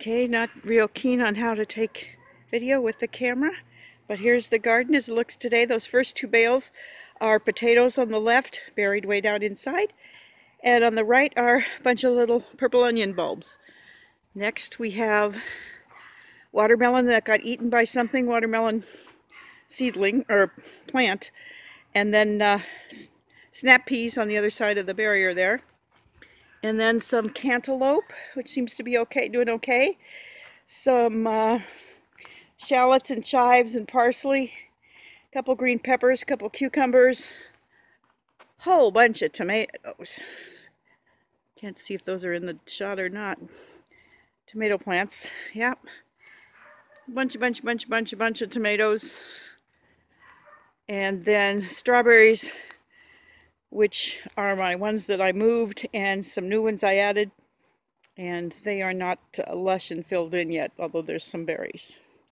Okay, not real keen on how to take video with the camera, but here's the garden as it looks today. Those first two bales are potatoes on the left, buried way down inside, and on the right are a bunch of little purple onion bulbs. Next we have watermelon that got eaten by something, watermelon seedling or plant, and then uh, snap peas on the other side of the barrier there. And then some cantaloupe, which seems to be okay, doing okay. Some uh, shallots and chives and parsley. A couple green peppers, a couple cucumbers. Whole bunch of tomatoes. Can't see if those are in the shot or not. Tomato plants, yep. Bunch, bunch, bunch, bunch, bunch of tomatoes. And then strawberries which are my ones that I moved and some new ones I added and they are not uh, lush and filled in yet although there's some berries.